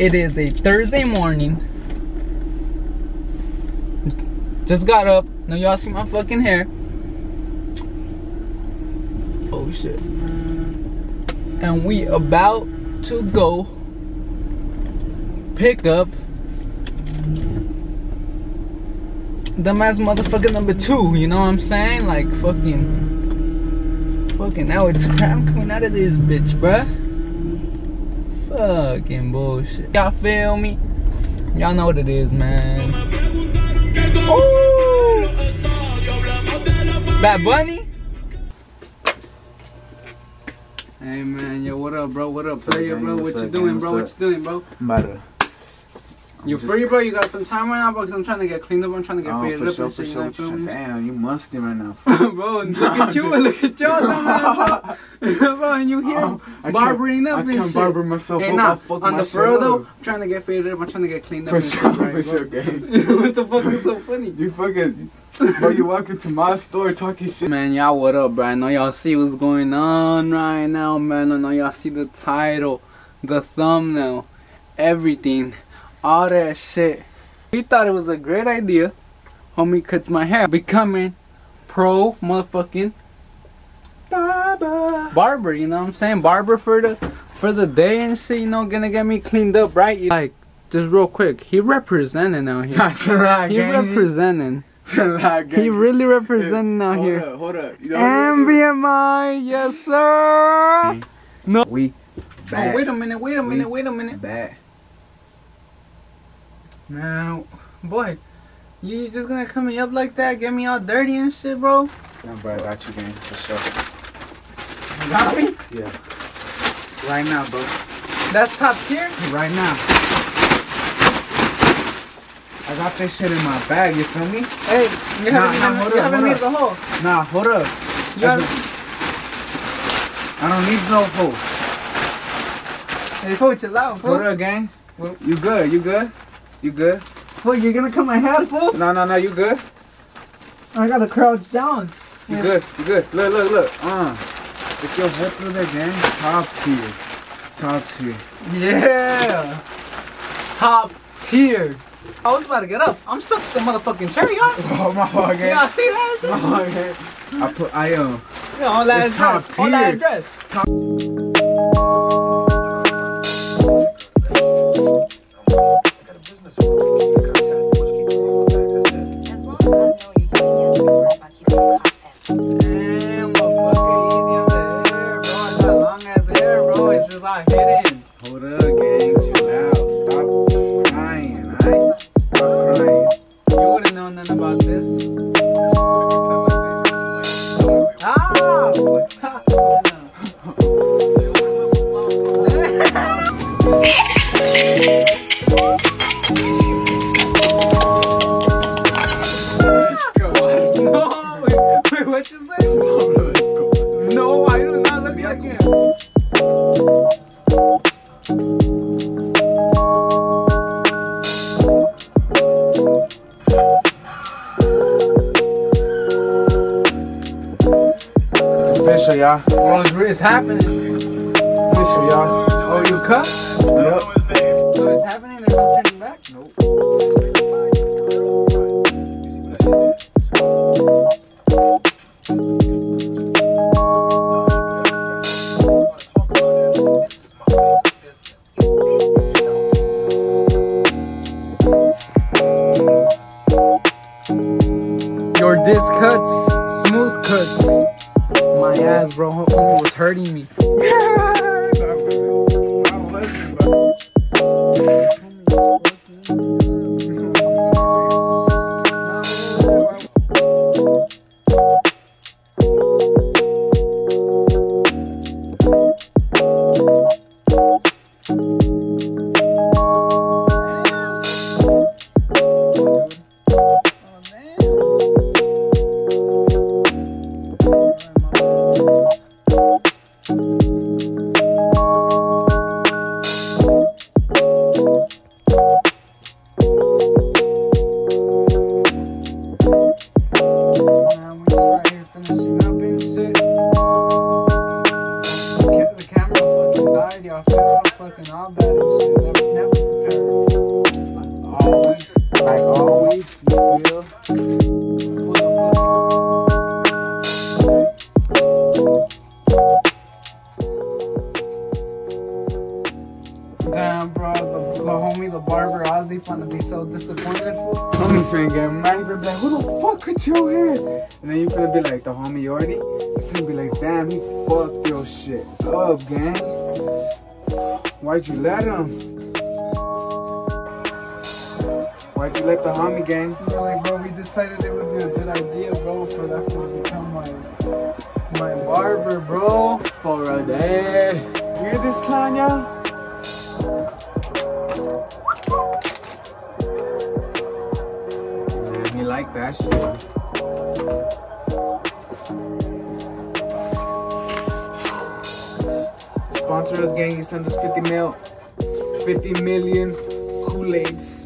It is a Thursday morning. Just got up. Now y'all see my fucking hair. Oh shit. And we about to go pick up dumbass motherfucker number two, you know what I'm saying? Like fucking fucking now it's crap coming out of this bitch, bruh. Fucking bullshit. Y'all feel me? Y'all know what it is, man. Ooh! Bad Bunny? Hey man, yo, what up, bro? What up, player, bro? What you doing, bro? What you doing, bro? I'm about to. You just- free, bro? You got some time right now, bro? Cause I'm trying to get cleaned up. I'm trying to get Oh, faded up sure, and for shit. sure, you know, for sure. me? Damn, you musty right now. bro, look at you, I'm look at dumb ass, bro. bro, and you um, here Oh, barbering can't- up I and can't shit. barber myself Hey, nah, on the furrow though. I'm trying to get faded up. I'm trying to get cleaned up. For sure, right, for bro? sure, gang. what the fuck is so funny? You fucking, bro, you walk into my store talking shit. Man, y'all what up, bro? I know y'all see what's going on right now, man. I know y'all see the title, the thumbnail, everything, all that shit. We thought it was a great idea. Homie cuts my hair. Becoming pro motherfucking barber. barber, you know what I'm saying? Barber for the for the day and shit, you know, gonna get me cleaned up, right? Like, just real quick, he representing out here. Chill out, He gang. representing. Gang. He really representing out hold here. Up, hold up. You know MBMI, yes sir. No. We. Oh, wait a minute, wait a minute, We- wait a minute. Back. Now, boy, you just gonna come me up like that, get me all dirty and shit, bro? Yeah, bro, I got you, gang, for sure. You got me? Yeah. Right now, bro. That's top tier? Right now. I got this shit in my bag, you feel me? Hey, you Nah, haven't, nah, even- hold you up, haven't hold made up. the hole. Nah, hold up. You That's haven't, I don't need no hoe. hey, fool, chill out, Hold fool. up, gang. Well- You good? You good? You good? Fool, you're gonna cut my hair, fool? No, no, no. You good? I gotta crouch down. You Yeah. good? You good? Look, look, look. Uh, get your head through there, gang. Top tier. Top tier. Yeah. Top tier. I was about to get up. I'm stuck to the motherfucking cherry, y'all. Oh my god, gang. Y'all see that? My god, gang. I put I um. Yeah, all that It's top dress. All that dress. As about this. Ah! No, what you say? Official, y'all. Bro, it's, it's happening. Official, y'all. Oh, you cut? Yep. Damn, bro, the, the homie, the barber Ozzy, finna be so disappointed. Homie finna get mad. He be like, who the fuck cut your hair? And then you finna be like, the homie Yordi. You finna be like, damn, he fucked your shit up, gang. Why'd you let him? Why'd you let the homie gang? You're like, bro, we decided it would be a good idea, bro, for that to become my my barber, bro. For a day. Hear this, Kanye? He like that shit. Sponsor us, gang. You send us 50 mil. 50 million Kool-Aids.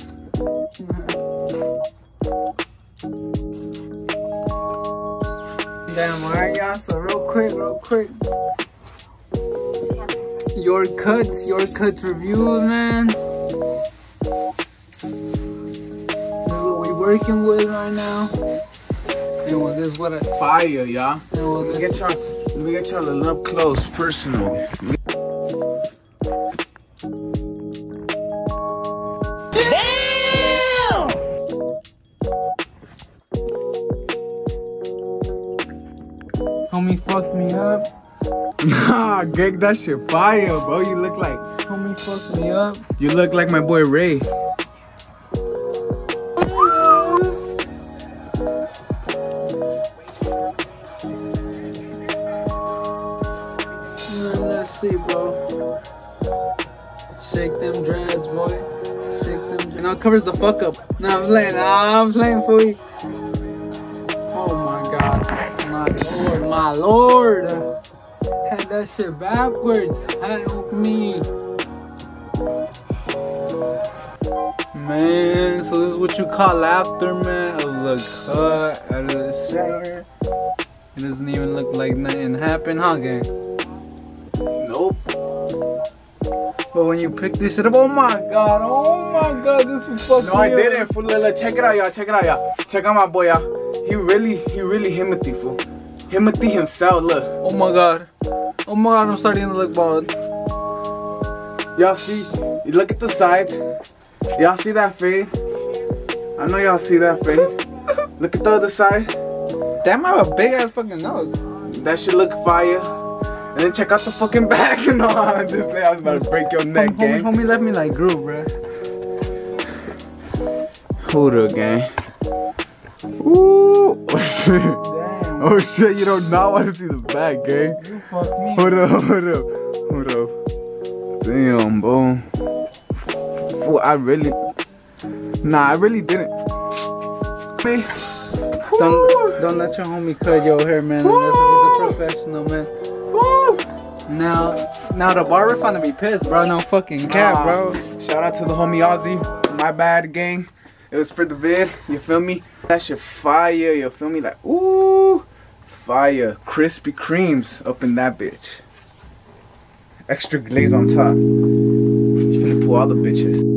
Damn, alright, y'all. So real quick, real quick. Your cuts, your cuts review, man. This is what we working with right now. And with this, what I, Fire, y'all. and with Let me get y'all, let me get y'all a little up close, personal. Homie fucked me up. Nah, Greg, that shit fire, bro. You look like Homie fucked me up. you look like my boy Ray. Let's see, bro. Shake them dreads, boy. Shake them dreads. Now covers the fuck up. Nah, I'm playing. Nah, I'm playing for you. Oh my god. My lord. Had that shit backwards. Help me. Man, so this is what you call laughter, man, of the cut out of the shower. It doesn't even look like nothing happened, huh, gang? Nope. But when you pick this shit up, oh my god, oh my god, this will fuck No, me I didn't. Fool, check it out, y'all. Check it out, y'all. Check out my boy, y'all. He really, he really Himothy, fool. Himothy himself. Look, Oh my god. Oh my god, I'm starting to look bald. y'all see? You look at the sides. Y'all see that fade? I know y'all see that fade. look at the other side. Damn, I have a big ass fucking nose. That should look fire. And then check out the fucking back. no, I'm just. I was about to break your neck, Homie, gang. homie left me like Groove, bruh. Hold up, gang. Ooh. Oh shit, you do not want to see the back, gang. you fucked me. Hold up, hold up, hold up. Damn, bro. Fool, I really. Nah, I really didn't. Me. Don't, don't let your homie cut your hair, man, he's a professional, man. Woo. Now, now the barber finna be pissed, bro. No fucking cap, Nah. bro. Shout out to the homie Ozzy. My bad, gang. It was for the vid. You feel me? That shit fire. You feel me? Like, ooh, fire. Krispy Kremes up in that bitch. Extra glaze on top. You finna pull all the bitches.